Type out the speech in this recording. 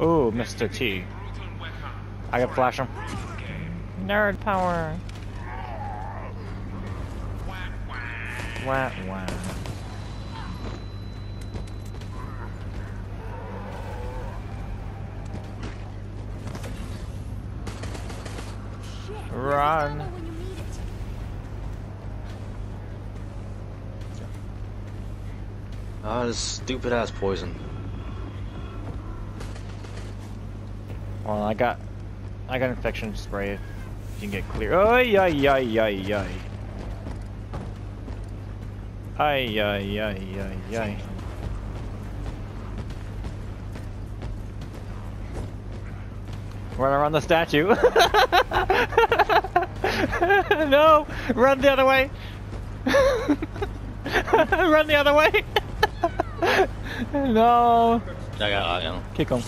Ooh, Mr. T. I can flash him. Nerd power. Wah wah. Run. where's the ammo when you need it? Ah, this stupid ass poison. Well, I got, I got infection spray. If you can get clear. Ay ay ay ay ay. Ay ay ay ay ay. Run around the statue. no, run the other way. run the other way. no, I got, I got kick him.